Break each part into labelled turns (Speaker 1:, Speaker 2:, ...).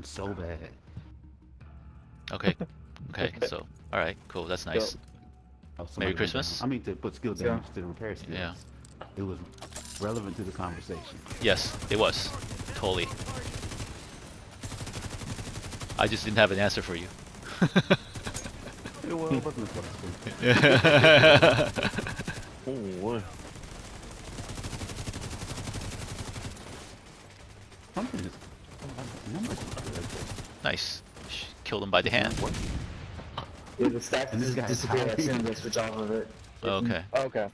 Speaker 1: doing so bad.
Speaker 2: Okay. Okay. So, all right, cool. That's nice.
Speaker 1: Oh,
Speaker 2: Merry Christmas.
Speaker 1: I mean, to put skill
Speaker 3: Yeah.
Speaker 1: damage to the repair skills.
Speaker 2: Yeah.
Speaker 1: It was relevant to the conversation.
Speaker 2: Yes, it was. Totally. I just didn't have an answer for you.
Speaker 1: It was, wasn't a question.
Speaker 4: Oh, what?
Speaker 1: Something is. oh, Numbers are good.
Speaker 2: Nice. Sh- Killed him by the hand.
Speaker 1: What?
Speaker 3: Yeah, the stack
Speaker 1: And this
Speaker 3: just disappeared as soon as I switch off of it.
Speaker 2: Okay.
Speaker 5: Okay.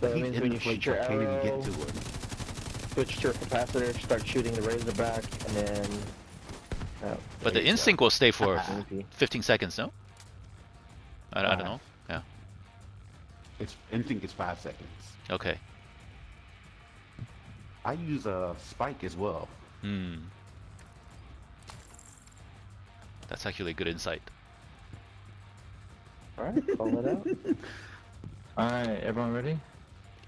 Speaker 5: So that
Speaker 1: He
Speaker 5: means when you shoot your
Speaker 1: I can't
Speaker 5: arrow,
Speaker 1: get to it.
Speaker 5: switch to your capacitor, start shooting the razorback, and then. Oh,
Speaker 2: But the
Speaker 5: you go.
Speaker 2: instinct will stay for 15 seconds, no? I, I don't
Speaker 5: Uh,
Speaker 2: know. Yeah.
Speaker 1: It's instinct is five seconds.
Speaker 2: Okay.
Speaker 1: I use a spike as well.
Speaker 2: Hmm. That's actually a good insight.
Speaker 5: Alright, call it out.
Speaker 3: Alright, everyone ready?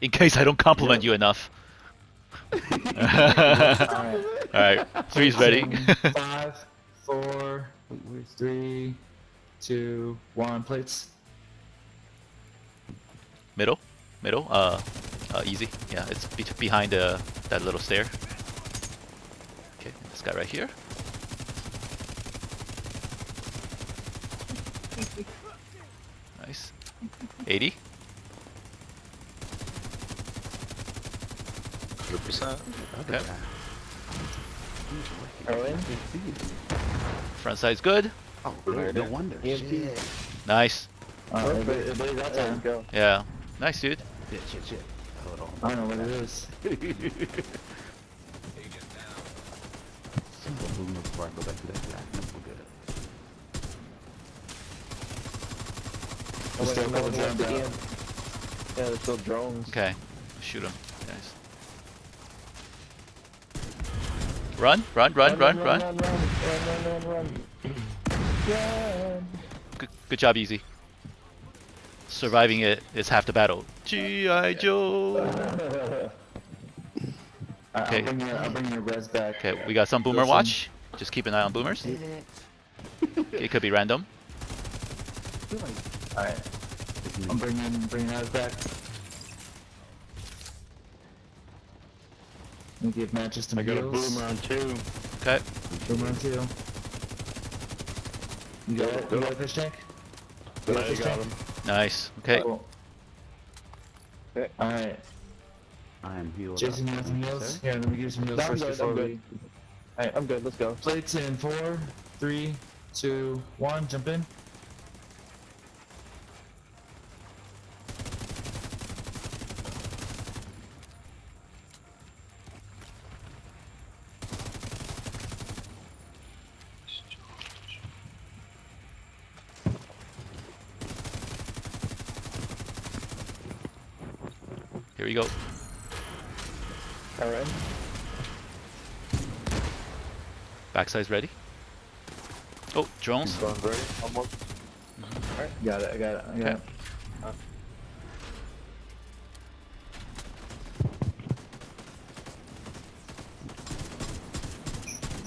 Speaker 2: In case I don't compliment you enough.
Speaker 3: Alright.
Speaker 2: Alright, three's ready.
Speaker 3: In Five, four,
Speaker 1: Wait, where's
Speaker 3: three, two, one. Plates.
Speaker 2: Middle? Middle? Uh, uh, easy. Yeah, it's be behind uh, that little stair. Okay, this guy right here. Nice. 80.
Speaker 4: 100%.
Speaker 2: Okay.
Speaker 1: guy?
Speaker 5: In.
Speaker 1: I can't see it.
Speaker 2: Front side's good.
Speaker 1: Oh, no, no wonder.
Speaker 2: Nice.
Speaker 3: Alright, it,
Speaker 5: Perfect.
Speaker 3: it bleeds that
Speaker 5: Let's
Speaker 3: time.
Speaker 5: go.
Speaker 2: Yeah. Nice, dude.
Speaker 1: Shit, shit, shit.
Speaker 3: I don't know what it is.
Speaker 1: before I go back to that guy. No, we're good.
Speaker 5: Oh, wait,
Speaker 3: still a
Speaker 5: no
Speaker 3: couple
Speaker 5: one wants
Speaker 3: drones
Speaker 5: the Yeah, there's still drones.
Speaker 2: Okay. Shoot him. Nice. Run, run, run, run, run.
Speaker 5: Run, run, run, run, run, run. Run.
Speaker 2: Good, good job, Easy. Surviving it is half the battle. G.I. Joe. Okay.
Speaker 3: I'll bring your, I'll bring your res back.
Speaker 2: Okay, we got some boomer
Speaker 3: Listen.
Speaker 2: watch. Just keep an eye on boomers.
Speaker 1: It.
Speaker 2: It could be random.
Speaker 1: I feel like
Speaker 3: Alright. I'm bringing, bringing ours back. And give matches to
Speaker 4: I got a
Speaker 3: heals.
Speaker 4: boomer on two.
Speaker 2: Okay.
Speaker 3: Boomer on two. You got, it? you got a fish tank? You got fish
Speaker 4: got
Speaker 3: tank?
Speaker 4: him.
Speaker 2: Nice. Okay.
Speaker 3: Cool. Alright,
Speaker 1: I am healed.
Speaker 3: Jason,
Speaker 1: up.
Speaker 3: you have some heals? Here, let me give you some heals first before we...
Speaker 5: good. Alright, I'm good, let's go.
Speaker 3: Plates in four, three, two, one, jump in.
Speaker 2: Here we go.
Speaker 5: Alright.
Speaker 2: Backside's ready. Oh, drones.
Speaker 4: Guns ready? Almost.
Speaker 3: Got it, I got it, I got
Speaker 2: Okay.
Speaker 3: it.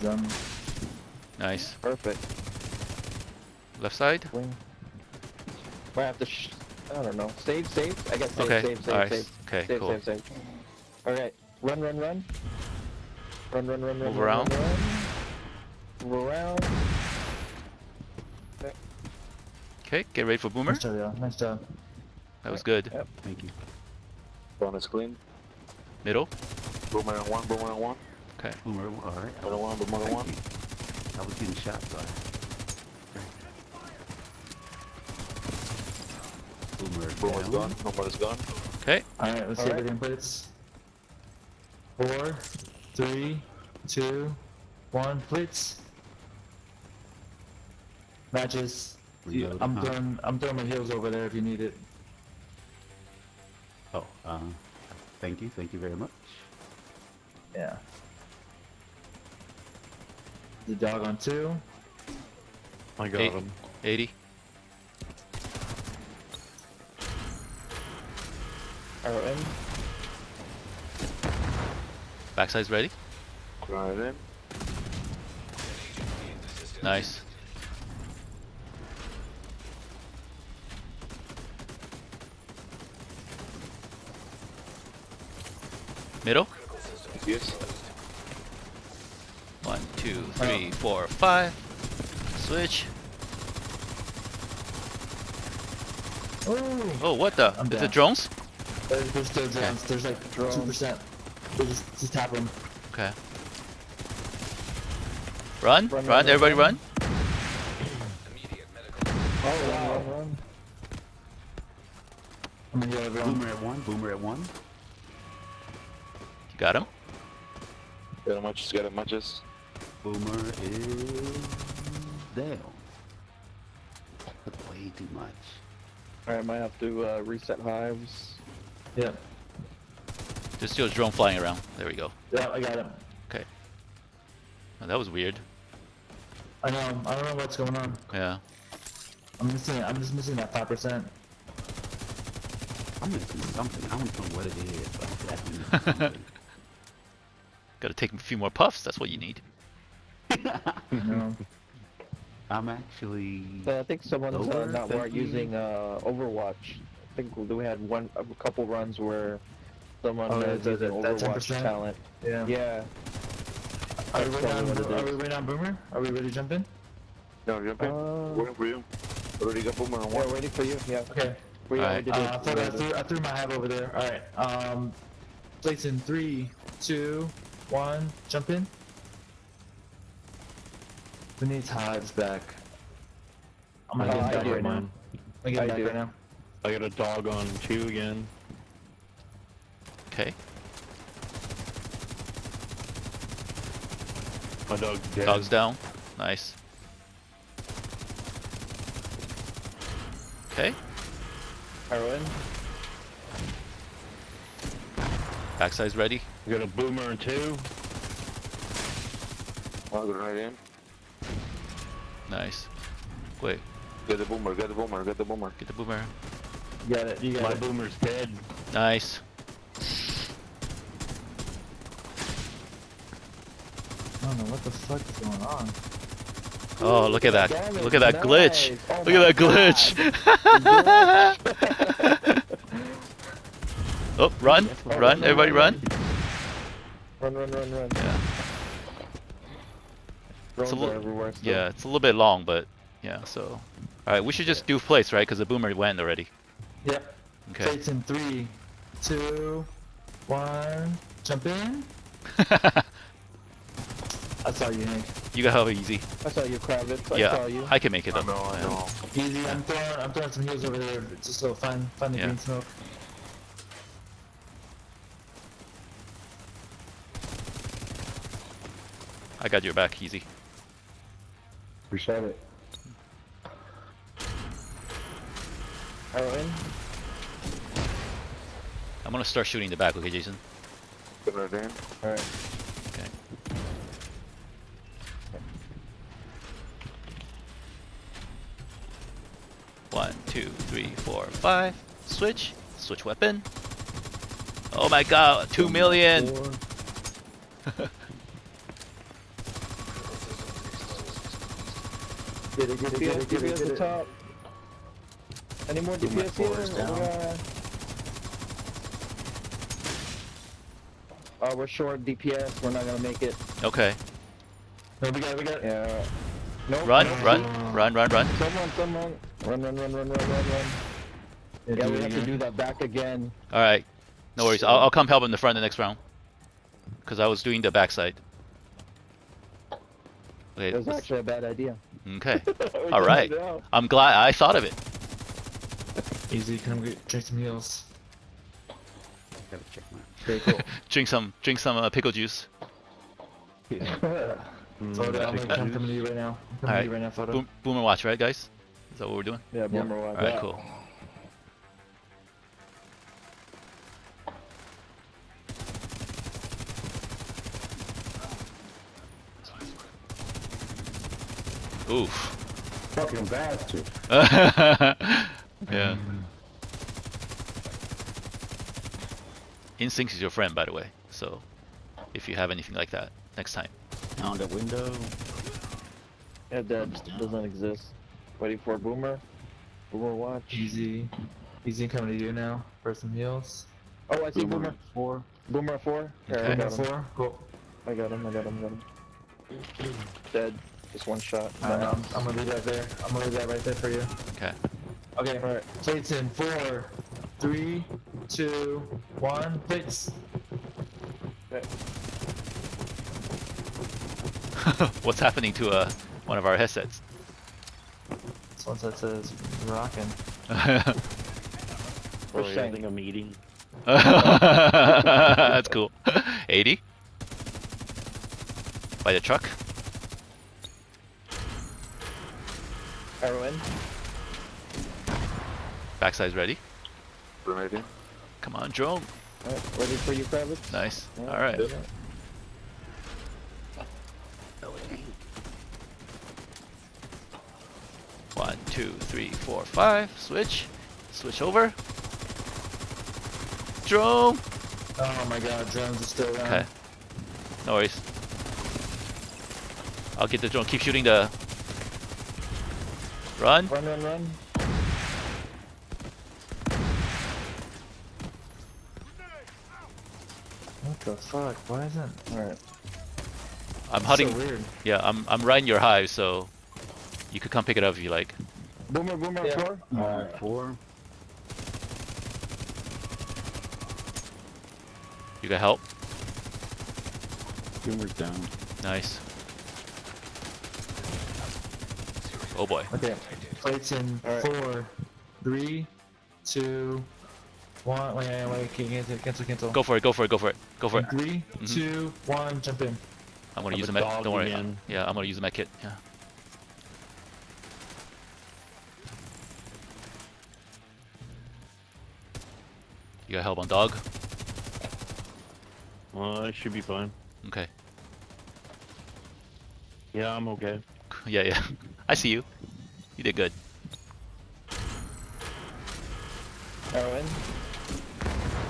Speaker 3: Done.
Speaker 2: Nice.
Speaker 5: Perfect.
Speaker 2: Left side.
Speaker 5: Wing. Might have to sh I don't know. Save, save? I guess save,
Speaker 2: Okay.
Speaker 5: save, save,
Speaker 2: Alright.
Speaker 5: save.
Speaker 2: Okay.
Speaker 5: Save,
Speaker 2: Cool.
Speaker 5: save, save. Alright. Run, run, run. Run, run, run, run.
Speaker 2: Move
Speaker 5: run,
Speaker 2: around.
Speaker 5: Run, run. Move around.
Speaker 2: Okay. Get ready for boomer.
Speaker 3: Nice job, y'all. Nice job.
Speaker 2: That was good.
Speaker 5: Yep.
Speaker 1: Thank you.
Speaker 4: Bonus clean.
Speaker 2: Middle.
Speaker 4: Boomer on one, boomer on one.
Speaker 2: Okay.
Speaker 1: Boomer, all right.
Speaker 4: Another one, boomer on
Speaker 1: Thank
Speaker 4: one.
Speaker 1: you. I was getting shot, so I... Boomer,
Speaker 4: Boomer's
Speaker 1: down.
Speaker 4: gone. Nobody's gone.
Speaker 2: Okay.
Speaker 3: Alright, let's see
Speaker 5: Alright.
Speaker 3: if we can plates. Four, three, two, one, plates. Matches. You-
Speaker 1: Reload,
Speaker 3: I'm
Speaker 1: huh?
Speaker 3: throwing I'm throwing my heals over there if you need it.
Speaker 1: Oh, uh, thank you, thank you very much.
Speaker 3: Yeah. The dog on two.
Speaker 4: I got
Speaker 2: Eight.
Speaker 4: him.
Speaker 2: 80.
Speaker 5: Arrow in.
Speaker 2: Backside's ready.
Speaker 4: Throwing it in.
Speaker 2: Nice. Middle.
Speaker 4: Yes.
Speaker 2: One, two, three, four, five. Switch.
Speaker 3: Oh,
Speaker 2: Oh, what the?
Speaker 3: I'm
Speaker 2: Is
Speaker 3: down.
Speaker 2: it drones?
Speaker 3: there's, there's still drones. There's like
Speaker 5: Drones.
Speaker 3: two percent. Just, just tap them.
Speaker 2: Okay. Run, run,
Speaker 5: Run, run,
Speaker 2: everybody
Speaker 5: run.
Speaker 2: run.
Speaker 5: Oh wow. Run, run.
Speaker 3: I'm gonna heal everyone.
Speaker 1: Boomer at one. Boomer at one.
Speaker 2: You got him?
Speaker 4: Got him muches, got him muches.
Speaker 1: Boomer is down. That's way too much.
Speaker 5: Alright, I might have to uh, reset hives.
Speaker 3: Yeah.
Speaker 2: There's still a drone flying around. There we go.
Speaker 3: Yep, I got him.
Speaker 2: Okay. Oh, that was weird.
Speaker 3: I know. I don't know what's going on.
Speaker 2: Yeah.
Speaker 3: I'm missing. I'm just missing that five percent.
Speaker 1: I'm missing something. I don't know what it is, but I'm definitely missing something.
Speaker 2: Gotta take a few more puffs. That's what you need.
Speaker 3: You know.
Speaker 1: I'm actually.
Speaker 5: So I think someone's uh, not
Speaker 1: thank
Speaker 5: using uh, Overwatch. I think we had one, a couple runs where someone
Speaker 3: Oh,
Speaker 5: uh,
Speaker 3: that-
Speaker 5: using
Speaker 3: that- that
Speaker 5: Overwatch
Speaker 3: 10%?
Speaker 5: talent.
Speaker 3: Yeah.
Speaker 5: Yeah.
Speaker 3: Are we
Speaker 5: That's
Speaker 3: waiting on?
Speaker 5: probably
Speaker 3: Are we
Speaker 5: is.
Speaker 3: waiting on Boomer? Are we ready to jump in?
Speaker 4: No, jump in.
Speaker 5: Uh,
Speaker 4: Waiting for you. Already got boomer on
Speaker 5: yeah,
Speaker 4: one.
Speaker 5: waiting for you. Yeah.
Speaker 3: Okay.
Speaker 5: We
Speaker 2: Alright.
Speaker 5: already did
Speaker 3: Uh, I,
Speaker 5: it.
Speaker 3: thought I, threw, I threw my hive over there. All right. Um, place in three, two, one. Jump in. Who needs hives back? I'm gonna get
Speaker 5: I
Speaker 3: back
Speaker 5: do.
Speaker 3: right now. I'm gonna get
Speaker 5: I
Speaker 3: back
Speaker 5: do.
Speaker 3: right now.
Speaker 4: I got a dog on two again.
Speaker 2: Okay.
Speaker 4: My dog's dead.
Speaker 2: Dog's down. Nice. Okay.
Speaker 5: Heroin.
Speaker 2: Backside's ready.
Speaker 4: I got a boomer and two. I'll go right in.
Speaker 2: Nice. Wait,
Speaker 4: Get the boomer, get the boomer, get the boomer.
Speaker 2: get the boomer.
Speaker 3: You got it. You got
Speaker 4: My
Speaker 3: it.
Speaker 4: boomer's dead.
Speaker 2: Nice.
Speaker 3: I don't know what the fuck is going on.
Speaker 2: Oh, look at that.
Speaker 5: Damn
Speaker 2: Look at that glitch.
Speaker 5: nice. Oh
Speaker 2: Look at that
Speaker 5: my
Speaker 2: glitch. oh, run. Run. Everybody run.
Speaker 5: Run, run, run, run.
Speaker 2: Yeah.
Speaker 5: Drones
Speaker 2: a
Speaker 5: everywhere. still.
Speaker 2: Yeah, it's a little bit long, but yeah, so. Alright, we should just do place, right? Because the boomer went already.
Speaker 3: Yep.
Speaker 2: Okay.
Speaker 3: Place in three, two, one. Jump in. I saw you, Hank.
Speaker 2: you got help easy.
Speaker 5: I saw you, Kravitz. I
Speaker 2: yeah,
Speaker 5: saw you.
Speaker 2: I can make it
Speaker 4: I
Speaker 2: up.
Speaker 4: know, I
Speaker 2: Yeah.
Speaker 4: know.
Speaker 3: Easy. I'm throwing. I'm throwing some heals over there, just so find find the
Speaker 2: Yeah.
Speaker 3: green smoke.
Speaker 2: I got your back, easy.
Speaker 5: Appreciate it. Heroin.
Speaker 2: I'm gonna start shooting the back, okay, Jason?
Speaker 4: Get right in.
Speaker 5: Alright.
Speaker 2: Okay. One, two, three, four, five. Switch. Switch weapon. Oh my god, two million!
Speaker 3: Get it. Get it. Get
Speaker 5: DPS,
Speaker 3: it. Get it. Get
Speaker 5: the
Speaker 3: it.
Speaker 5: top. Any more
Speaker 3: Boom,
Speaker 5: DPS
Speaker 3: floor is
Speaker 5: here?
Speaker 3: down.
Speaker 5: Uh, uh, we're short DPS. We're not gonna make it.
Speaker 2: Okay.
Speaker 3: No, we got. it, We got. it.
Speaker 5: Yeah. Nope.
Speaker 2: Run,
Speaker 5: nope.
Speaker 2: run, run, run, run.
Speaker 5: Someone, someone. Run, run, run, run, run, run, run. Yeah,
Speaker 3: do
Speaker 5: we have to do that back again.
Speaker 2: Alright. No worries. I'll, I'll come help in the front the next round. Because I was doing the backside. Okay.
Speaker 5: It was
Speaker 2: let's-
Speaker 5: actually a bad idea.
Speaker 2: Okay. All right.
Speaker 5: figured it out.
Speaker 2: I'm glad I thought of it.
Speaker 3: Easy. Come get drink some heals.
Speaker 1: Gotta check my.
Speaker 5: Very cool.
Speaker 2: drink some, drink some uh, pickle juice.
Speaker 3: Photo. I'm gonna come to you right now. I'm coming to you right now. Photo.
Speaker 2: Boom, boomer watch, right, guys? Is that what we're doing?
Speaker 5: yeah, boomer watch.
Speaker 2: All right,
Speaker 5: Yeah.
Speaker 2: cool. Oof.
Speaker 1: Fucking bastard.
Speaker 2: yeah. Instinct is your friend, by the way. So, if you have anything like that, next time.
Speaker 1: On the window.
Speaker 5: Yeah, that doesn't exist. Waiting for Boomer. Boomer watch.
Speaker 3: Easy. Easy coming to you now for some heals.
Speaker 5: Oh, I see
Speaker 1: Boomer.
Speaker 5: Boomer. Four. Boomer four.
Speaker 2: Okay.
Speaker 5: I
Speaker 3: Number
Speaker 5: got him.
Speaker 3: four. Cool.
Speaker 5: I got him. I got him. I got him. Dead. Just one shot.
Speaker 3: Alright, I'm, I'm gonna leave that there. I'm gonna leave that right there for you.
Speaker 2: Okay.
Speaker 3: Okay. Alright. Plates in four, three, two, one. Plates.
Speaker 2: What's happening to uh, one of our headsets?
Speaker 3: This one that says rocking.
Speaker 5: We're
Speaker 1: Probably
Speaker 5: saying-
Speaker 1: having a meeting.
Speaker 2: That's cool. 80. By the truck.
Speaker 5: Arrow in.
Speaker 2: Backside's ready.
Speaker 4: Grenade in.
Speaker 2: Come on, drone.
Speaker 5: Alright, ready for you, Kravitz?
Speaker 2: Nice.
Speaker 5: Yeah,
Speaker 2: All right.
Speaker 5: yeah.
Speaker 2: One, two, three, four, five. Switch. Switch over. Drone.
Speaker 3: Oh my god, drones are still around.
Speaker 2: Okay. No worries. I'll get the drone. Keep shooting the. Run.
Speaker 5: Run, run, run.
Speaker 3: What the fuck? Why isn't?
Speaker 5: Alright.
Speaker 2: I'm hunting.
Speaker 3: So weird.
Speaker 2: Yeah, I'm I'm riding your hive, so you could come pick it up if you like.
Speaker 5: Boomer, Boomer
Speaker 3: Yeah.
Speaker 5: at four.
Speaker 1: Alright. Four.
Speaker 2: You got help.
Speaker 1: Boomer's down.
Speaker 2: Nice. Oh boy.
Speaker 3: Okay. Plates in
Speaker 5: Alright.
Speaker 3: four, three, two, one. Wait, wait, wait. Can cancel, cancel, cancel.
Speaker 2: Go for it. Go for it. Go for it. Go for
Speaker 3: In
Speaker 2: it.
Speaker 3: Three,
Speaker 2: Mhm.
Speaker 3: two, one. Jump in.
Speaker 2: I'm gonna
Speaker 1: Have
Speaker 2: use
Speaker 1: a
Speaker 2: a med. Don't worry.
Speaker 1: again.
Speaker 2: Yeah, I'm gonna use a med kit. Yeah. You got help on dog?
Speaker 1: Well, I should be fine.
Speaker 2: Okay.
Speaker 1: Yeah, I'm okay.
Speaker 2: Yeah, yeah. I see you. You did good.
Speaker 5: Arrow in.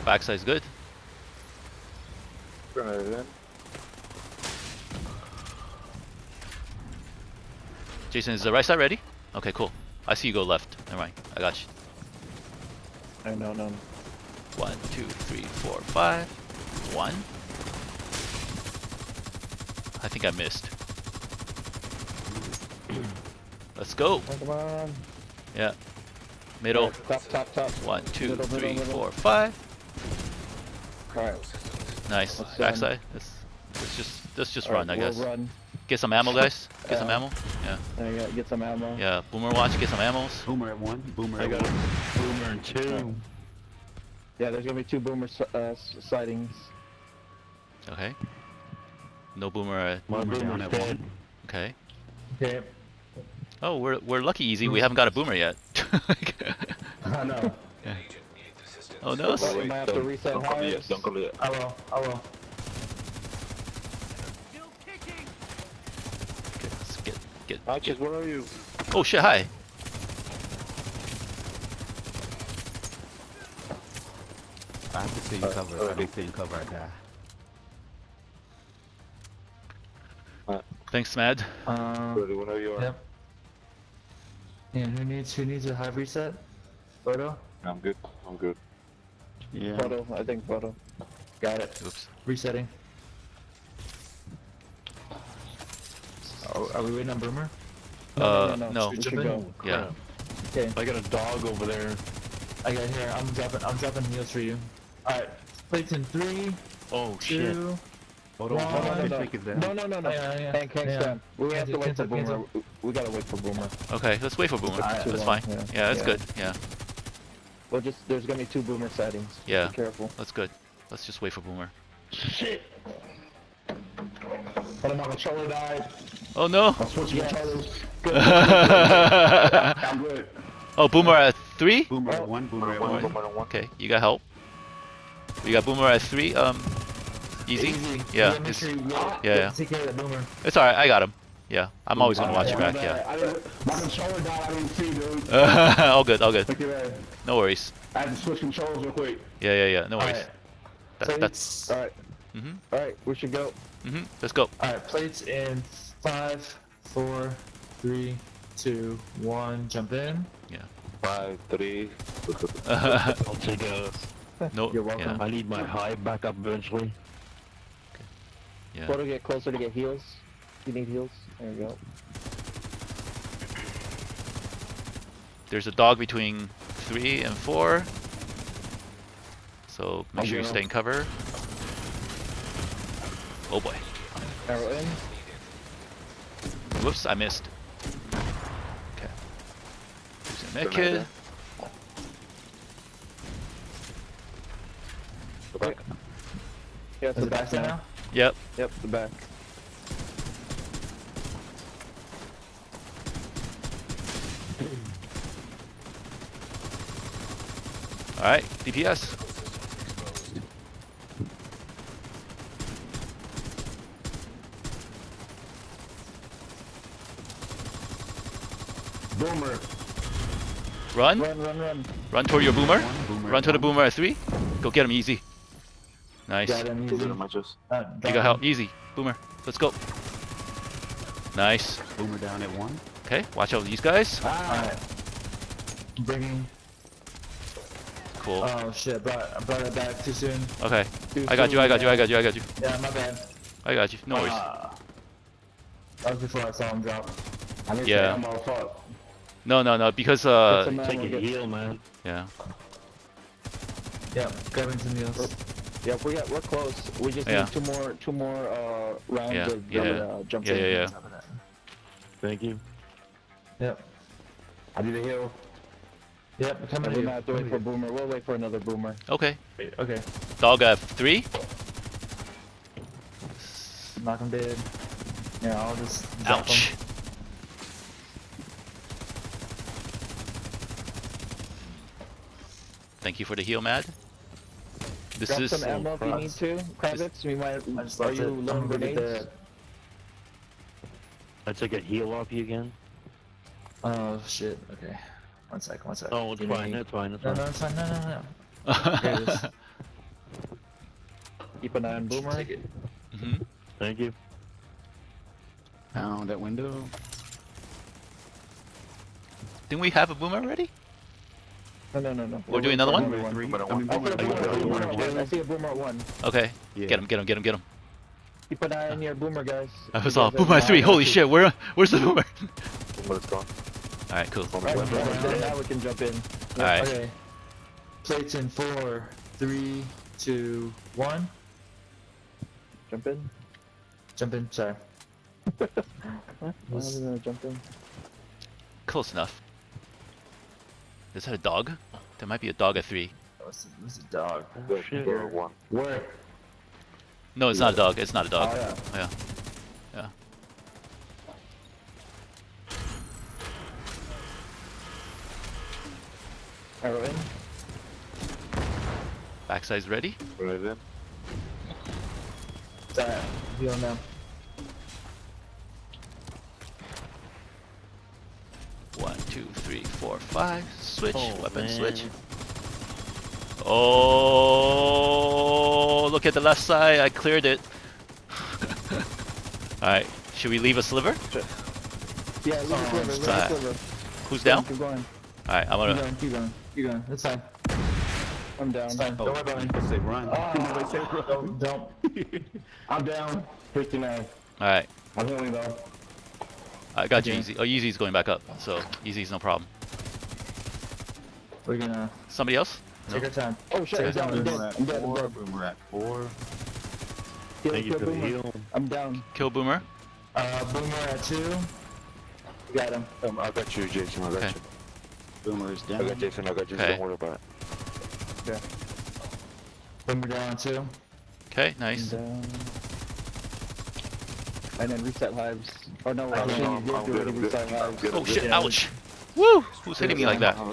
Speaker 2: Backside's good.
Speaker 4: Grenade.
Speaker 2: Jason, is the right side ready? Okay, cool. I see you go left. Never mind. I got you.
Speaker 5: I know, no.
Speaker 2: One, two, three, four, five. One. I think I missed. Let's go.
Speaker 5: Come on.
Speaker 2: Yeah. Middle.
Speaker 5: Alright, top, top, top.
Speaker 2: One, two,
Speaker 5: Middle, middle,
Speaker 2: three,
Speaker 5: middle.
Speaker 2: four, five.
Speaker 5: Alright.
Speaker 2: Nice.
Speaker 5: Let's,
Speaker 2: Backside. Let's, let's just let's just
Speaker 5: Alright,
Speaker 2: run, I
Speaker 5: we'll
Speaker 2: guess.
Speaker 5: run.
Speaker 2: Get some ammo, guys. Get some ammo. Yeah.
Speaker 5: There you go. Get some ammo.
Speaker 2: Yeah. Boomer watch. Get some ammos.
Speaker 1: Boomer at one. Boomer
Speaker 4: I
Speaker 1: at
Speaker 4: got
Speaker 1: one.
Speaker 4: Boomer and two.
Speaker 5: Yeah, there's gonna be two boomer uh, sightings.
Speaker 2: Okay. No boomer. Uh,
Speaker 1: My
Speaker 4: Boomer's
Speaker 1: boomer's
Speaker 4: at one.
Speaker 2: okay.
Speaker 3: Okay.
Speaker 2: Oh, we're we're lucky, easy. We haven't got a boomer yet.
Speaker 3: I know.
Speaker 2: oh no.
Speaker 5: Oh, we might have to reset
Speaker 4: don't call me yet. Don't call me yet.
Speaker 3: I will. I will.
Speaker 2: Okay, let's get get.
Speaker 4: Arches, where are you?
Speaker 2: Oh shit! Hi.
Speaker 1: I have to stay in
Speaker 4: Uh,
Speaker 1: cover. If I
Speaker 4: alright.
Speaker 1: don't stay in cover, I die.
Speaker 2: Thanks, Mad.
Speaker 3: Um.
Speaker 4: Ready whenever you are.
Speaker 3: Yep. And who needs who needs a hive reset? Photo.
Speaker 4: I'm good. I'm good.
Speaker 1: Yeah.
Speaker 5: Photo, I think photo.
Speaker 3: Got it.
Speaker 2: Oops.
Speaker 3: Resetting. Oh, are we waiting on Boomer?
Speaker 2: Uh,
Speaker 5: no,
Speaker 2: no.
Speaker 5: We
Speaker 3: Jump in?
Speaker 5: go.
Speaker 2: Yeah.
Speaker 3: Okay.
Speaker 4: I got a dog over there.
Speaker 3: I got here. I'm dropping. I'm dropping heals for you. All right. Plates in three,
Speaker 1: Oh shit.
Speaker 3: two.
Speaker 1: Hold on.
Speaker 3: one.
Speaker 1: Hold
Speaker 5: No,
Speaker 1: on.
Speaker 5: no,
Speaker 1: Let's
Speaker 5: no.
Speaker 1: take it down.
Speaker 5: No, no, no, no.
Speaker 3: Yeah, yeah,
Speaker 5: Hank, Hank,
Speaker 3: yeah.
Speaker 5: stand. We have to
Speaker 3: Cancel,
Speaker 5: wait for
Speaker 3: cancel,
Speaker 5: Boomer.
Speaker 3: Cancel.
Speaker 5: We- We gotta wait for Boomer.
Speaker 2: Okay, let's wait for boomer.
Speaker 3: Alright,
Speaker 2: That's
Speaker 5: long,
Speaker 2: fine.
Speaker 5: yeah.
Speaker 2: Yeah, that's
Speaker 5: Yeah.
Speaker 2: good. Yeah,
Speaker 5: Well, just there's gonna be two Boomer sightings.
Speaker 2: Yeah.
Speaker 5: Be careful.
Speaker 2: that's good. Let's just wait for boomer.
Speaker 5: Shit. But my controller died.
Speaker 2: Oh no.
Speaker 5: I'm switching controllers. Good.
Speaker 2: oh,
Speaker 5: I'm good.
Speaker 2: boomer at three.
Speaker 1: Boomer at
Speaker 5: Oh.
Speaker 1: one. Boomer at
Speaker 4: One,
Speaker 1: one.
Speaker 4: boomer and one.
Speaker 2: Okay, you got help. You got boomer at three. Um, easy.
Speaker 3: Easy.
Speaker 2: Yeah,
Speaker 3: Make
Speaker 2: it's-
Speaker 3: sure
Speaker 2: yeah, yeah.
Speaker 3: Take care of that Boomer.
Speaker 2: It's alright. I got him. Yeah, I'm always gonna watch your back. Yeah.
Speaker 5: I didn't, my controller died. I didn't see, dude.
Speaker 2: all good. All good.
Speaker 5: Look at that.
Speaker 2: No worries.
Speaker 5: I had to switch controls real quick.
Speaker 2: Yeah, yeah, yeah. No worries. That,
Speaker 3: Plates.
Speaker 2: that's
Speaker 5: All right.
Speaker 2: Mm-hmm.
Speaker 5: Alright, we should go.
Speaker 2: Mm-hmm. Let's go.
Speaker 3: Alright, plates in five, four, three, two, one. Jump in. Yeah.
Speaker 4: Five, three.
Speaker 1: I'll take a.
Speaker 2: no.
Speaker 5: You're welcome.
Speaker 2: Yeah.
Speaker 1: I need my high back up eventually.
Speaker 2: yeah.
Speaker 5: Photo, get closer to get heals. You need heals. There you go.
Speaker 2: There's a dog between three and four. So make sure you stay in cover. Oh boy.
Speaker 5: Arrow in.
Speaker 2: Whoops, I missed. Okay. There's a med
Speaker 4: Grenade.
Speaker 2: kit.
Speaker 5: Yeah, it's
Speaker 3: Is
Speaker 5: the
Speaker 3: back
Speaker 5: back now.
Speaker 3: now?
Speaker 2: Yep.
Speaker 5: Yep, the back.
Speaker 2: Alright, DPS.
Speaker 1: Boomer.
Speaker 2: Run.
Speaker 5: Run, run, run.
Speaker 2: Run toward your boomer.
Speaker 1: One boomer.
Speaker 2: Run to the boomer at three. Go get him easy. Nice.
Speaker 3: Got him easy. Uh,
Speaker 2: You got help. Easy. Boomer. Let's go. Nice.
Speaker 1: Boomer down at one.
Speaker 2: Okay, watch out for these guys.
Speaker 3: Alright. Bringing.
Speaker 2: Cool.
Speaker 3: Oh shit! I brought, I brought it back too soon.
Speaker 2: Okay.
Speaker 5: Too
Speaker 2: I got you, I
Speaker 5: soon,
Speaker 2: got you, I got you, I got you.
Speaker 3: Yeah, my bad.
Speaker 2: I got you. No worries.
Speaker 3: Ah. that was before I saw him drop.
Speaker 1: I need
Speaker 2: Yeah.
Speaker 1: some ammo, fuck.
Speaker 2: No, no, no, because, uh,
Speaker 5: some ammo,
Speaker 1: Take a heal, man.
Speaker 2: yeah.
Speaker 3: Yep, grabbing some meals.
Speaker 5: Yep, we got, we're close. We just
Speaker 2: Yeah.
Speaker 5: need two more, two more uh, rounds
Speaker 2: Yeah,
Speaker 5: of
Speaker 2: yeah.
Speaker 5: uh, jump
Speaker 2: Yeah, yeah, yeah.
Speaker 1: Thank you.
Speaker 3: Yep.
Speaker 1: I need a heal.
Speaker 3: Yep, we're coming to
Speaker 5: we
Speaker 3: you.
Speaker 5: might have to wait for Boomer. We'll wait for another Boomer.
Speaker 2: Okay.
Speaker 3: Okay,
Speaker 2: Dog at three.
Speaker 3: knock him dead. Yeah, I'll just drop
Speaker 2: Ouch.
Speaker 3: him.
Speaker 2: Thank you for the heal, Mad. This
Speaker 5: Drop
Speaker 2: is
Speaker 5: some ammo if you need to. Kravitz, we might. Are you
Speaker 3: it.
Speaker 5: loading
Speaker 3: I'm gonna be
Speaker 5: grenades?
Speaker 3: Dead.
Speaker 1: I take a heal off you again.
Speaker 3: Oh shit. Okay. One sec. One sec.
Speaker 1: Oh, it's
Speaker 3: Give me-
Speaker 1: fine. That's fine. That's
Speaker 3: No,
Speaker 1: fine.
Speaker 3: no, it's fine. No, no, no. Here it is.
Speaker 5: Keep an eye on Boomer.
Speaker 3: Take it.
Speaker 2: hmm
Speaker 1: Thank you.
Speaker 6: Found that window.
Speaker 2: Didn't we have a boomer already?
Speaker 5: No, no, no, no.
Speaker 2: We're doing another one?
Speaker 4: I
Speaker 1: mean,
Speaker 5: I
Speaker 1: boomer,
Speaker 5: boomer. I see a Boomer at one.
Speaker 2: Okay.
Speaker 1: Yeah.
Speaker 2: Get him, get him, get him, get him.
Speaker 5: Keep an eye on your Boomer, guys.
Speaker 2: I was all
Speaker 5: are
Speaker 2: boomer three. Holy shit, where, where's the boomer?
Speaker 4: But it's gone.
Speaker 2: Alright, cool.
Speaker 4: Boomer
Speaker 5: Alright,
Speaker 4: left.
Speaker 5: now, now we can jump in.
Speaker 2: Alright.
Speaker 3: Okay. Plates in four, three, two, one.
Speaker 5: Jump in.
Speaker 3: Jump in. Sorry.
Speaker 5: Huh? Why are we gonna jump in?
Speaker 2: Close enough. Is that a dog? There might be a dog at three.
Speaker 3: Oh, it's, a, it's a dog.
Speaker 4: Good.
Speaker 1: shit.
Speaker 4: Door one.
Speaker 3: Where?
Speaker 2: No, it's not a dog. It's not a dog.
Speaker 5: Oh, yeah.
Speaker 2: yeah. Yeah.
Speaker 5: Arrow in.
Speaker 2: Backside's ready.
Speaker 4: Right in.
Speaker 3: Sorry. Heal now.
Speaker 2: One, two, three, four, five. Switch.
Speaker 1: Oh,
Speaker 2: Weapon
Speaker 1: man.
Speaker 2: switch. Oh, look at the left side. I cleared it. Alright. Should we leave a sliver?
Speaker 5: Yeah, leave
Speaker 3: Oh,
Speaker 5: a sliver, leave a
Speaker 2: sorry.
Speaker 5: sliver.
Speaker 2: Who's down?
Speaker 5: Keep going.
Speaker 2: Alright, I'm
Speaker 3: Keep
Speaker 2: gonna.
Speaker 3: going. Keep going. Keep going. It's fine.
Speaker 5: I'm down.
Speaker 3: It's fine. Oh. Don't worry about me.
Speaker 1: They say run.
Speaker 3: Ah.
Speaker 1: Say run.
Speaker 3: don't. Don't.
Speaker 6: I'm down. 59.
Speaker 2: Alright.
Speaker 6: I'm healing though.
Speaker 2: I got you,
Speaker 3: Okay.
Speaker 2: Easy. Oh, Easy's going back up. So, Easy's no problem.
Speaker 3: We're gonna
Speaker 2: Somebody else?
Speaker 3: take our time.
Speaker 5: Oh shit, I'm down. I'm dead.
Speaker 6: Boomer at
Speaker 5: I'm dead. I'm
Speaker 6: four.
Speaker 5: dead.
Speaker 6: Boomer at four.
Speaker 5: Kill,
Speaker 1: Thank you
Speaker 5: kill
Speaker 1: for the heal.
Speaker 5: I'm down.
Speaker 2: Kill Boomer.
Speaker 3: Uh, Boomer at two. Got him.
Speaker 4: Um, I got you, Jason. I got
Speaker 2: Okay.
Speaker 4: you.
Speaker 6: Boomer's
Speaker 4: I
Speaker 6: down.
Speaker 4: I got Jason. I got you.
Speaker 2: Okay.
Speaker 4: Don't worry about it.
Speaker 3: Boomer down two.
Speaker 2: Okay,
Speaker 5: I'm
Speaker 2: nice.
Speaker 5: And then reset lives. Oh no,
Speaker 3: I
Speaker 5: actually,
Speaker 3: don't
Speaker 5: you did
Speaker 4: I'm
Speaker 5: do
Speaker 4: good,
Speaker 5: it.
Speaker 4: I'm good,
Speaker 5: Reset
Speaker 4: I'm
Speaker 5: lives.
Speaker 4: good.
Speaker 2: Oh shit,
Speaker 3: Yeah.
Speaker 2: ouch! Woo! Who's hitting me like that?
Speaker 4: I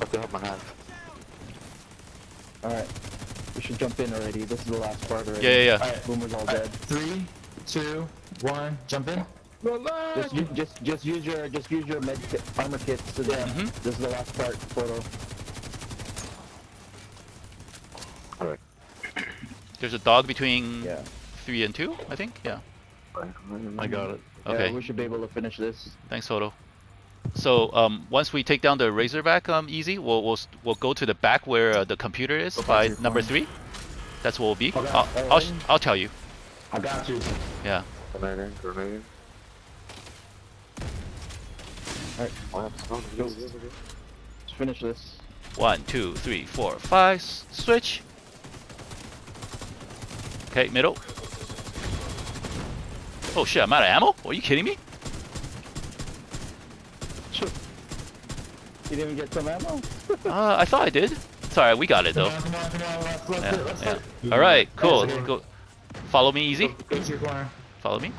Speaker 4: have to have my hand.
Speaker 5: Alright. We should jump in already. This is the last part already.
Speaker 2: Yeah, yeah, yeah.
Speaker 3: Alright.
Speaker 5: Boomer's all
Speaker 3: Alright.
Speaker 5: dead.
Speaker 3: Three, two, one. Jump in.
Speaker 5: Just, u- just, just use your, just use your med kit, armor kits. To
Speaker 3: Yeah.
Speaker 2: Mhm.
Speaker 5: This is the last part. Photo. Alright.
Speaker 2: There's a dog between
Speaker 5: Yeah.
Speaker 2: three and two, I think. Yeah.
Speaker 4: I got it.
Speaker 2: Okay.
Speaker 5: Yeah, we should be able to finish this.
Speaker 2: Thanks, Photo. So um, once we take down the Razorback um, easy, we'll we'll we'll go to the back where uh, the computer is
Speaker 3: Go
Speaker 2: by number three. That's where we'll be.
Speaker 3: Okay,
Speaker 2: I'll, I'll, I'll tell you.
Speaker 3: I got you.
Speaker 2: Yeah.
Speaker 4: Grenade in, grenade in.
Speaker 5: Alright. Let's finish this.
Speaker 2: One, two, three, four, five. Switch. Okay, middle. Oh shit! I'm out of ammo. Are you kidding me?
Speaker 5: You didn't get some ammo?
Speaker 2: Uh, I thought I did. Sorry, we got it though.
Speaker 3: come on, come on. Let's, let's,
Speaker 2: Yeah, yeah. All right, cool. Go. Follow me, easy.
Speaker 3: Go to your corner.
Speaker 2: Follow me.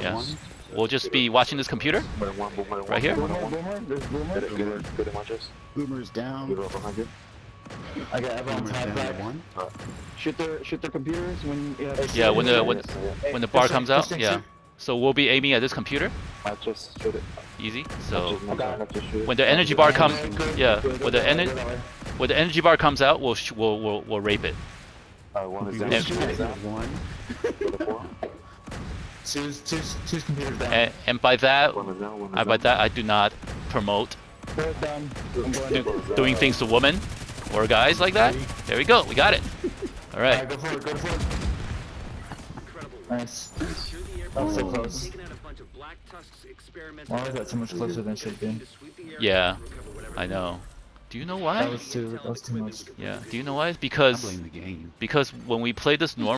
Speaker 2: Yes. We'll just be watching this computer.
Speaker 4: Boomer one, boomer one,
Speaker 2: Right here?
Speaker 6: Boomer's down.
Speaker 4: Get it up behind you.
Speaker 3: I got everyone
Speaker 6: Boomer's
Speaker 3: tied back.
Speaker 6: one.
Speaker 5: Shoot their shoot their computers when you have
Speaker 2: Yeah, when the when when the bar comes out. Yeah.
Speaker 3: Shoot.
Speaker 2: So we'll be aiming at this computer.
Speaker 4: Manchester, shoot it.
Speaker 2: Easy. So
Speaker 4: Manchester, Manchester, shoot it.
Speaker 2: when the energy bar comes,
Speaker 3: Good, good,
Speaker 2: yeah. When the
Speaker 3: good,
Speaker 2: ener-
Speaker 3: good, good.
Speaker 2: when the energy bar comes out, we'll sh- we'll we'll, we'll rape it.
Speaker 4: Uh, one is down. One is
Speaker 6: down
Speaker 4: down.
Speaker 6: one.
Speaker 4: Get it, four.
Speaker 3: Two's, two's, two's computers down.
Speaker 2: And, and by that,
Speaker 4: One is down, one is
Speaker 2: I, by
Speaker 4: down.
Speaker 2: that I do not promote
Speaker 5: Third down. I'm going
Speaker 2: do, doing things to women or guys like that. There we go. We got it. All
Speaker 3: Alright, go for it, go for it. Nice. That was so close. Why was that so much closer than it should be?
Speaker 2: Yeah. I know. Do you know why?
Speaker 3: That was too, that was too much.
Speaker 2: Yeah. Do you know why? It's
Speaker 1: I
Speaker 2: because
Speaker 1: the game.
Speaker 2: because when we play this normal.